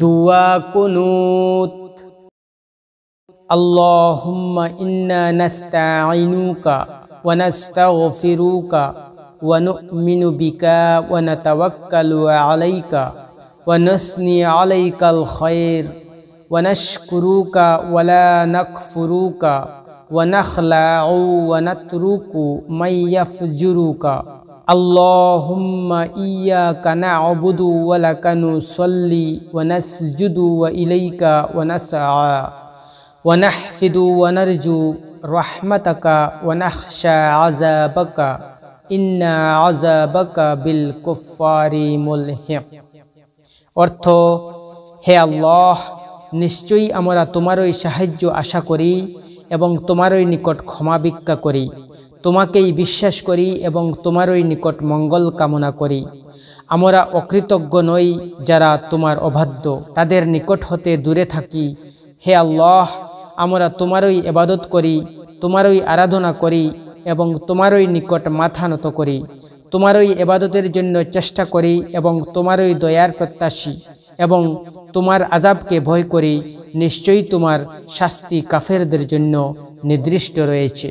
দুয়া কুনুত اللهم إنا نستعينك ونستغفرك ونؤمن بك ونتوكل عليك ونثني عليك الخير ونشكرك ولا نكفرك ونخلع ونترك من يفجرك اللهم إياك نعبد ولك نصلي ونسجد وإليك ونسعى ونحفد ونرجو رحمتك ونخشى عذابك إن عذابك بالكفار ملحق অর্থ হে আল্লাহ নিশ্চয়ই আমরা তোমারই সাহায্য আশা করি এবং তোমারই নিকট ক্ষমা ভিক্ষা করি তোমাকেই বিশ্বাস করি এবং তোমারই নিকট মঙ্গল কামনা করি। আমরা অকৃতজ্ঞ নই যারা তোমার অবাধ্য। তাদের নিকট হতে দূরে থাকি। হে আল্লাহ, আমরা তোমারই এবাদত করি, তোমারই আরাধনা করি এবং তোমারই নিকট মাথা নত করি। তোমারই এবাদতের জন্য চেষ্টা করি এবং তোমারই দয়ার প্রত্যাশী এবং তোমার আজাবকে ভয় করি। নিশ্চয়ই তোমার শাস্তি কাফেরদের জন্য নির্দিষ্ট রয়েছে।